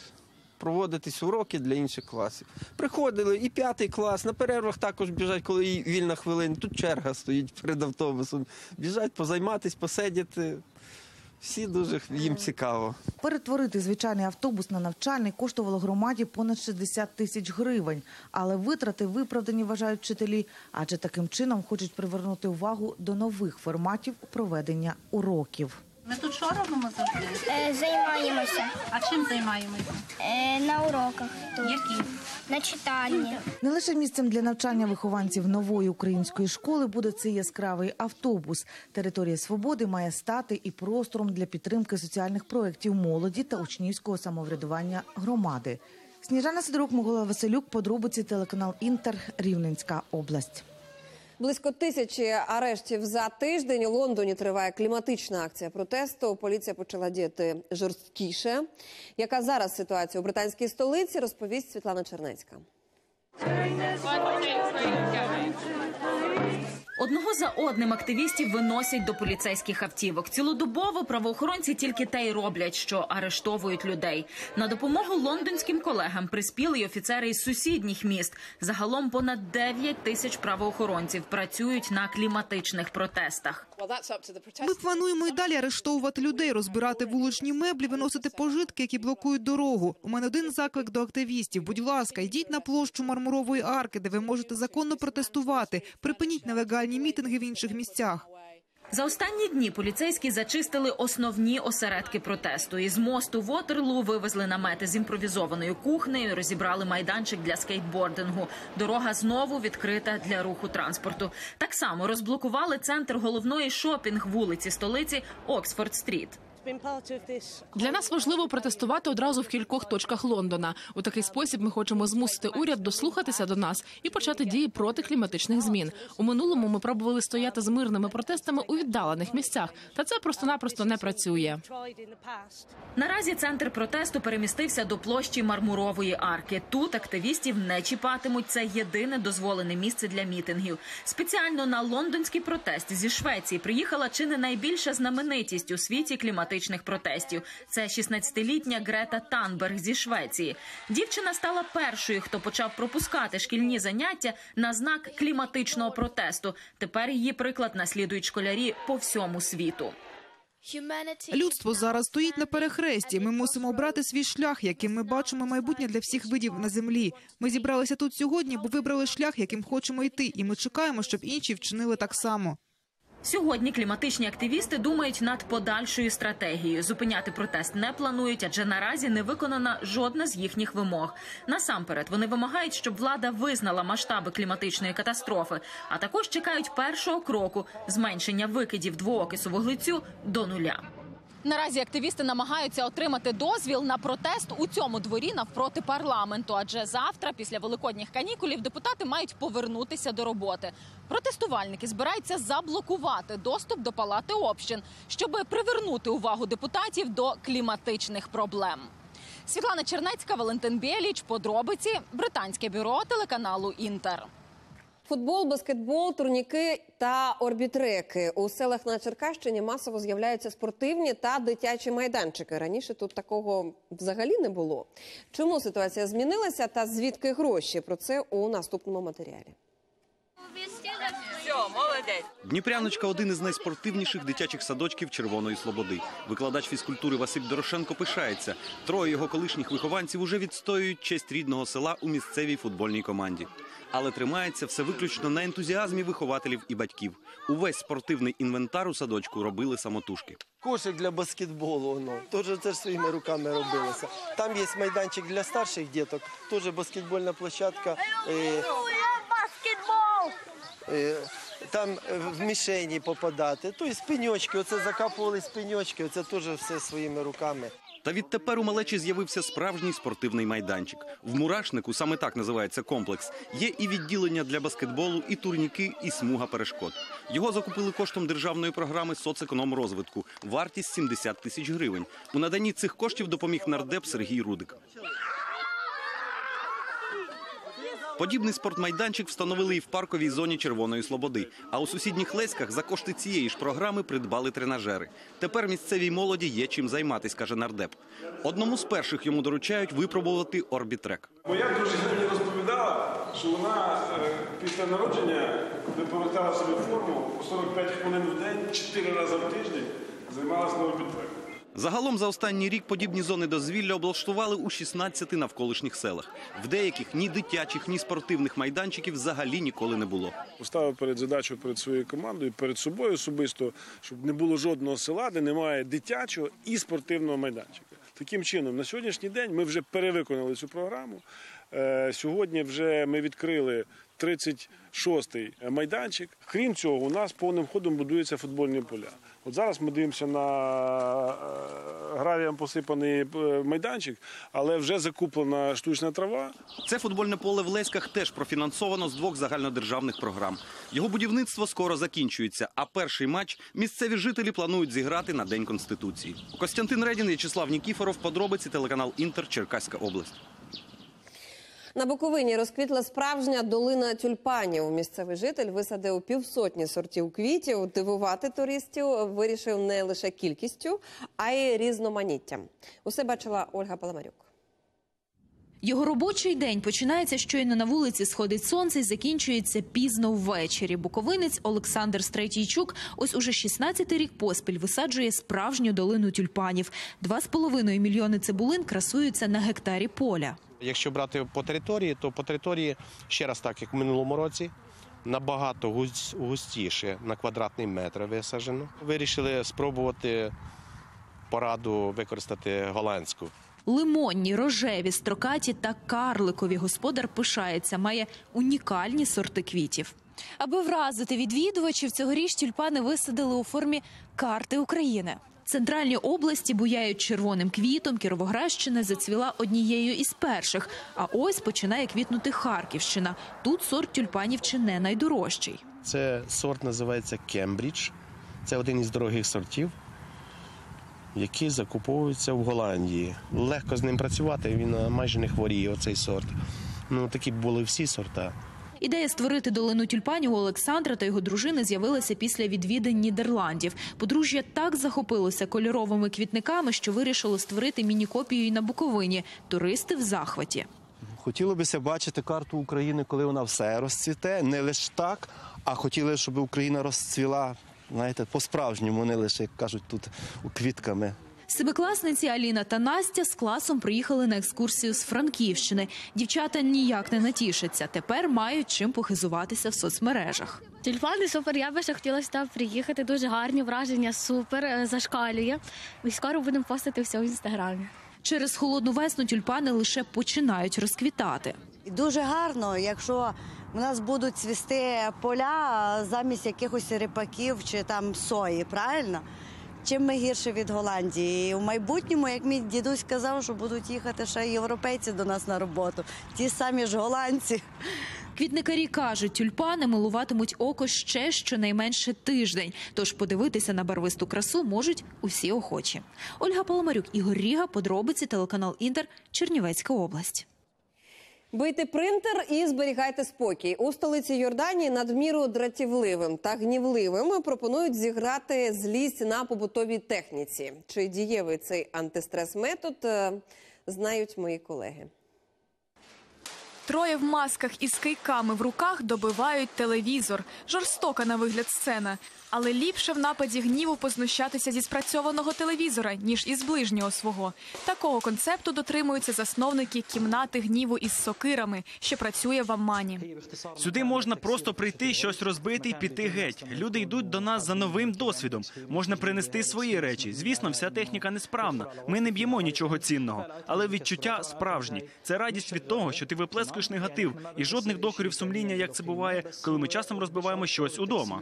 проводитись уроки для інших класів. Приходили і п'ятий клас, на перервах також біжать, коли вільна хвилина. Тут черга стоїть перед автобусом. Біжать позайматись, посидіти. Всі дуже їм цікаво. Перетворити звичайний автобус на навчальний коштувало громаді понад 60 тисяч гривень. Але витрати виправдані вважають вчителі, адже таким чином хочуть привернути увагу до нових форматів проведення уроків. Ми тут що робимо завжди? Е, займаємося А чим займаємося? е, на уроках. Тут. Які? На читанні. Не лише місцем для навчання вихованців нової української школи буде цей яскравий автобус. Територія свободи має стати і простором для підтримки соціальних проєктів молоді та учнівського самоврядування громади. Сніжана Сидорук, Микола Василюк, подробиці телеканал Інтер, Рівненська область. Близько тисячі арештів за тиждень. У Лондоні триває кліматична акція протесту. Поліція почала діяти жорсткіше. Яка зараз ситуація у британській столиці? Розповість Світлана Чернецька. Одного за одним активістів виносять до поліцейських автівок. Цілодобово правоохоронці тільки те й роблять, що арештовують людей. На допомогу лондонським колегам приспіли й офіцери із сусідніх міст. Загалом понад 9 тисяч правоохоронців працюють на кліматичних протестах. Ми плануємо і далі арештовувати людей, розбирати вуличні меблі, виносити пожитки, які блокують дорогу. У мене один заклик до активістів. Будь ласка, йдіть на площу Мармурової арки, де ви можете законно протестувати. Припиніть нелегальні мітинги в інших місцях. За останні дні поліцейські зачистили основні осередки протесту. Із мосту Вотерлу вивезли намети з імпровізованою кухнею, розібрали майданчик для скейтбордингу. Дорога знову відкрита для руху транспорту. Так само розблокували центр головної шопінг вулиці столиці Оксфорд-стріт. Для нас важливо протестувати одразу в кількох точках Лондона. У такий спосіб ми хочемо змусити уряд дослухатися до нас і почати дії проти кліматичних змін. У минулому ми пробували стояти з мирними протестами у віддалених місцях, та це просто-напросто не працює. Наразі центр протесту перемістився до площі Мармурової арки. Тут активістів не чіпатимуть. Це єдине дозволене місце для мітингів. Спеціально на лондонський протест зі Швеції приїхала чи не найбільша знаменитість у світі кліматичних протестів. Це 16-літня Грета Танберг зі Швеції. Дівчина стала першою, хто почав пропускати шкільні заняття на знак кліматичного протесту. Тепер її приклад наслідують школярі по всьому світу. Людство зараз стоїть на перехресті. Ми мусимо обрати свій шлях, яким ми бачимо майбутнє для всіх видів на землі. Ми зібралися тут сьогодні, бо вибрали шлях, яким хочемо йти, і ми чекаємо, щоб інші вчинили так само. Сьогодні кліматичні активісти думають над подальшою стратегією. Зупиняти протест не планують, адже наразі не виконана жодна з їхніх вимог. Насамперед вони вимагають, щоб влада визнала масштаби кліматичної катастрофи, а також чекають першого кроку зменшення викидів двоокису вуглецю до нуля. Наразі активісти намагаються отримати дозвіл на протест у цьому дворі навпроти парламенту. Адже завтра, після великодніх канікулів, депутати мають повернутися до роботи. Протестувальники збираються заблокувати доступ до палати общин, щоб привернути увагу депутатів до кліматичних проблем. Світлана Чернецька, Валентин Біліч. Подробиці британське бюро телеканалу Інтер. Футбол, баскетбол, турніки та орбітреки у селах на Черкащині масово з'являються спортивні та дитячі майданчики. Раніше тут такого взагалі не було. Чому ситуація змінилася та звідки гроші? Про це у наступному матеріалі. Молодець. Дніпряночка один із найспортивніших дитячих садочків Червоної Слободи. Викладач фізкультури Василь Дорошенко пишається. Троє його колишніх вихованців уже відстоюють честь рідного села у місцевій футбольній команді. Але тримається все виключно на ентузіазмі вихователів і батьків. Увесь спортивний інвентар у садочку робили самотужки. Кошик для баскетболу, воно теж це ж своїми руками робилося. Там є майданчик для старших діток, теж баскетбольна площадка. Е, е, там е, в мішені попадати. Тобто спиньочки, оце закапували спиньочки, оце теж все своїми руками. Та відтепер у малечі з'явився справжній спортивний майданчик. В мурашнику, саме так називається комплекс, є і відділення для баскетболу, і турніки, і смуга перешкод. Його закупили коштом державної програми соцекономрозвитку. Вартість 70 тисяч гривень. У наданні цих коштів допоміг нардеп Сергій Рудик. Подібний спортмайданчик встановили і в парковій зоні Червоної Слободи. А у сусідніх Леськах за кошти цієї ж програми придбали тренажери. Тепер місцевій молоді є чим займатись, каже нардеп. Одному з перших йому доручають випробувати орбітрек. Моя дружина мені розповідала, що вона е, після народження, коли повертала собі форму, по 45 хвилин в день, 4 рази в тиждень займалася на орбітреку. Загалом за останній рік подібні зони дозвілля облаштували у 16 навколишніх селах. В деяких ні дитячих, ні спортивних майданчиків взагалі ніколи не було. Поставив перед задачою перед своєю командою, перед собою особисто, щоб не було жодного села, де немає дитячого і спортивного майданчика. Таким чином, на сьогоднішній день ми вже перевиконали цю програму. Е, Сьогодні вже ми відкрили 36-й майданчик. Крім цього, у нас повним ходом будуються футбольні поля. От зараз ми дивимося на е, гравієм посипаний е, майданчик, але вже закуплена штучна трава. Це футбольне поле в Леськах теж профінансовано з двох загальнодержавних програм. Його будівництво скоро закінчується, а перший матч місцеві жителі планують зіграти на День Конституції. Костянтин Редін, В'ячеслав Нікіфоров, подробиці телеканал Інтер, Черкаська область. На Буковині розквітла справжня долина тюльпанів. Місцевий житель висадив півсотні сортів квітів. Дивувати туристів вирішив не лише кількістю, а й різноманіттям. Усе бачила Ольга Паламарюк. Його робочий день починається щойно на вулиці сходить сонце і закінчується пізно ввечері. Буковинець Олександр Стретійчук ось уже 16-й рік поспіль висаджує справжню долину тюльпанів. Два з половиною мільйони цибулин красуються на гектарі поля. Якщо брати по території, то по території ще раз так, як в минулому році, набагато густіше на квадратний метр висаджено. Вирішили спробувати пораду використати голландську. Лимонні, рожеві, строкаті та карликові господар пишається, має унікальні сорти квітів. Аби вразити відвідувачів, цьогоріч тюльпани висадили у формі карти України. Центральні області буяють червоним квітом. Кіровоградщина зацвіла однією із перших. А ось починає квітнути Харківщина. Тут сорт тюльпанів чи не найдорожчий. Це сорт називається Кембридж. Це один із дорогих сортів, які закуповуються в Голландії. Легко з ним працювати, він е, майже не хворіє, оцей сорт. Ну, такі були всі сорта. Ідея створити долину тюльпанів у Олександра та його дружини з'явилася після відвідин Нідерландів. Подружжя так захопилося кольоровими квітниками, що вирішило створити міні-копію і на Буковині. Туристи в захваті. Хотілося б бачити карту України, коли вона все розцвіте, не лише так, а хотіли, щоб Україна розцвіла, знаєте, по-справжньому, не лише як кажуть тут квітками. Семикласниці Аліна та Настя з класом приїхали на екскурсію з Франківщини. Дівчата ніяк не натішаться. Тепер мають чим похизуватися в соцмережах. Тюльпани супер, я би ще хотіла сюди приїхати. Дуже гарні враження, супер, е, зашкалює. І скоро будемо постити все в інстаграмі. Через холодну весну тюльпани лише починають розквітати. Дуже гарно, якщо в нас будуть цвісти поля замість якихось ріпаків чи там сої, правильно? Чим ми гірше від Голландії? І в майбутньому, як мій дідусь казав, що будуть їхати ще європейці до нас на роботу, ті самі ж голландці. Квітникарі кажуть, тюльпани милуватимуть око ще щонайменше тиждень. Тож подивитися на барвисту красу можуть усі охочі. Ольга Паламарюк, Ігор Ріга, подробиці, телеканал Інтер, Чернівецька область. Бийте принтер і зберігайте спокій. У столиці Йорданії надміру дратівливим та гнівливим пропонують зіграти злість на побутовій техніці. Чи дієвий цей антистрес-метод, е, знають мої колеги. Троє в масках із кийками в руках добивають телевізор. Жорстока на вигляд сцена. Але ліпше в нападі гніву познущатися зі спрацьованого телевізора, ніж із ближнього свого. Такого концепту дотримуються засновники кімнати гніву із сокирами, що працює в Аммані. Сюди можна просто прийти, щось розбити і піти геть. Люди йдуть до нас за новим досвідом. Можна принести свої речі. Звісно, вся техніка несправна. Ми не б'ємо нічого цінного, але відчуття справжні. Це радість від того, що ти виплескуєш негатив і жодних докорів сумління, як це буває, коли ми часом розбиваємо щось удома.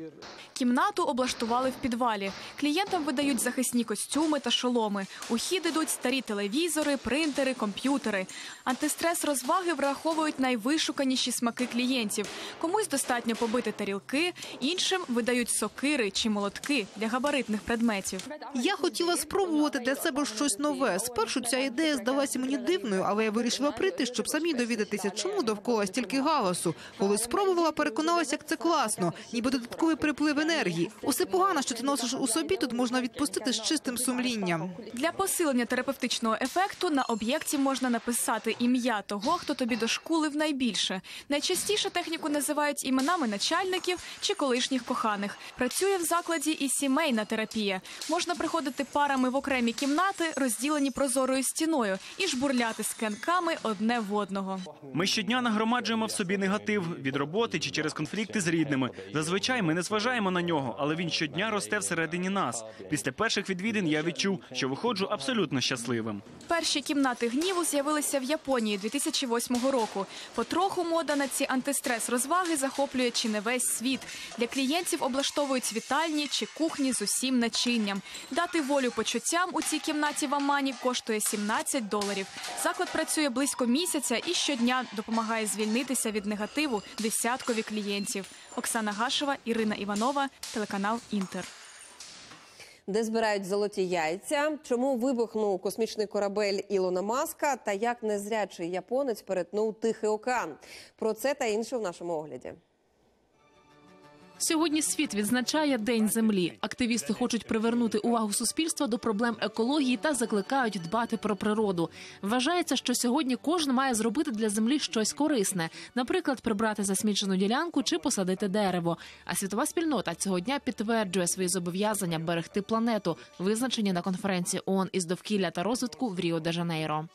Кімнату облаштували в підвалі. Клієнтам видають захисні костюми та шоломи. У хід ідуть старі телевізори, принтери, комп'ютери. Антистрес розваги враховують найвишуканіші смаки клієнтів. Комусь достатньо побити тарілки, іншим видають сокири чи молотки для габаритних предметів. Я хотіла спробувати для себе щось нове. Спершу ця ідея здалася мені дивною, але я вирішила прийти, щоб самі довідатися, чому довкола стільки галасу. Коли спробувала, переконалася, як це класно, ніби додатковий приплив енергії. Усе погано, що ти носиш у собі, тут можна відпустити з чистим сумлінням. Для посилення терапевтичного ефекту на об'єкті можна написати ім'я того, хто тобі дошкулив найбільше. Найчастіше техніку називають іменами начальників чи колишніх коханих. Працює в закладі і сімейна терапія. Можна приходити парами в окремі кімнати, розділені прозорою стіною, і жбурляти скенками одне в одного. Ми щодня нагромаджуємо в собі негатив від роботи чи через конфлікти з рідними. Зазвичай ми не зважаємо на нього, але він щодня росте всередині нас. Після перших відвідин я відчув, що виходжу абсолютно щасливим. Перші кімнати гніву з'явилися в Японії 2008 року. Потроху мода на ці антистрес розваги захоплює чи не весь світ. Для клієнтів облаштовують вітальні чи кухні з усім начинням. Дати волю почуттям у цій кімнаті в Амані коштує 17 доларів. Заклад працює близько місяця і щодня допомагає звільнитися від негативу десяткові клієнтів. Оксана Гашева, Ірина Іванова, телеканал Інтер. Де збирають золоті яйця? Чому вибухнув космічний корабель Ілона Маска? Та як незрячий японець перетнув Тихий океан? Про це та інше в нашому огляді. Сьогодні світ відзначає День землі. Активісти хочуть привернути увагу суспільства до проблем екології та закликають дбати про природу. Вважається, що сьогодні кожен має зробити для землі щось корисне, наприклад, прибрати засмічену ділянку чи посадити дерево. А світова спільнота цього дня підтверджує свої зобов'язання берегти планету, визначені на конференції ООН із довкілля та розвитку в Ріо де Жанейро.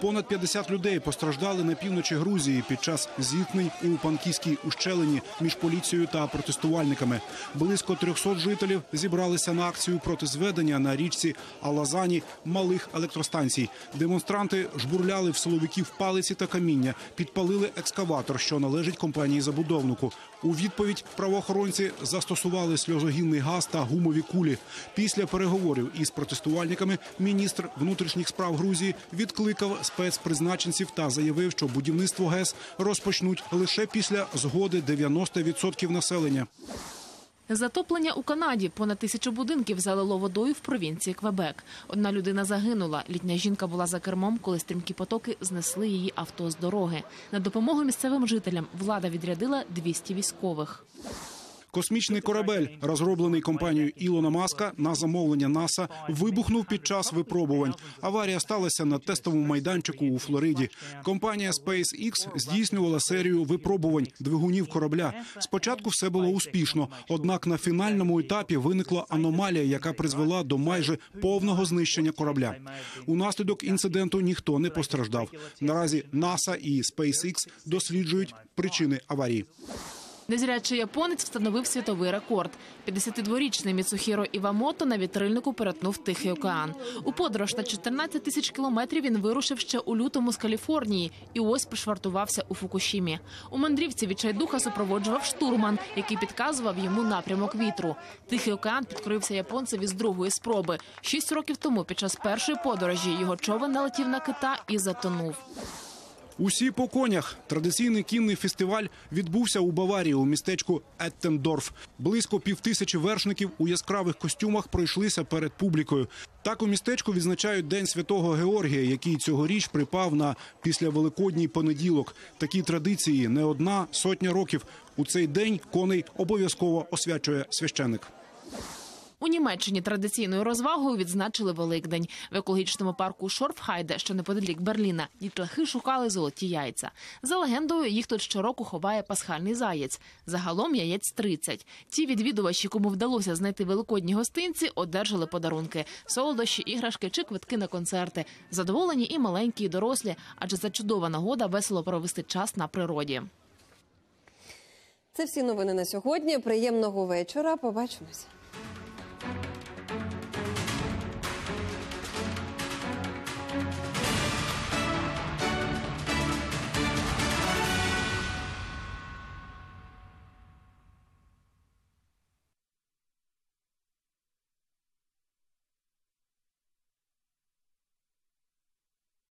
Понад 50 людей постраждали на півночі Грузії під час зіткнень у Панківській ущелині між поліцією та протестувальниками. Близько 300 жителів зібралися на акцію проти зведення на річці Алазані малих електростанцій. Демонстранти жбурляли в силовиків палиці та каміння, підпалили екскаватор, що належить компанії забудовнику. У відповідь правоохоронці застосували сльозогінний газ та гумові кулі. Після переговорів із протестувальниками міністр внутрішніх справ Грузії відкликав спецпризначенців та заявив, що будівництво ГЕС розпочнуть лише після згоди 90% населення. Затоплення у Канаді понад тисячу будинків залило водою в провінції Квебек. Одна людина загинула. Літня жінка була за кермом, коли стрімкі потоки знесли її авто з дороги. На допомогу місцевим жителям влада відрядила 200 військових. Космічний корабель, розроблений компанією Ілона Маска на замовлення НАСА, вибухнув під час випробувань. Аварія сталася на тестовому майданчику у Флориді. Компанія SpaceX здійснювала серію випробувань двигунів корабля. Спочатку все було успішно, однак на фінальному етапі виникла аномалія, яка призвела до майже повного знищення корабля. Унаслідок інциденту ніхто не постраждав. Наразі НАСА і SpaceX досліджують причини аварії. Незрячий японець встановив світовий рекорд. 52-річний Міцухіро Івамото на вітрильнику перетнув Тихий океан. У подорож на 14 тисяч кілометрів він вирушив ще у лютому з Каліфорнії і ось пришвартувався у Фукушімі. У мандрівці відчайдуха супроводжував штурман, який підказував йому напрямок вітру. Тихий океан підкрився японцеві з другої спроби. Шість років тому під час першої подорожі його човен налетів на кита і затонув. Усі по конях. Традиційний кінний фестиваль відбувся у Баварії у містечку Еттендорф. Близько півтисячі вершників у яскравих костюмах пройшлися перед публікою. Так у містечку відзначають День святого Георгія, який цьогоріч припав на післявеликодній понеділок. Такі традиції не одна сотня років. У цей день коней обов'язково освячує священик. У Німеччині традиційною розвагою відзначили Великдень. В екологічному парку Шорфхайде, що неподалік Берліна, дітлахи шукали золоті яйця. За легендою, їх тут щороку ховає пасхальний заєць. Загалом яєць 30. Ті відвідувачі, кому вдалося знайти великодні гостинці, одержали подарунки: солодощі, іграшки чи квитки на концерти. Задоволені і маленькі, і дорослі, адже це чудова нагода весело провести час на природі. Це всі новини на сьогодні. Приємного вечора. Побачимось. thank you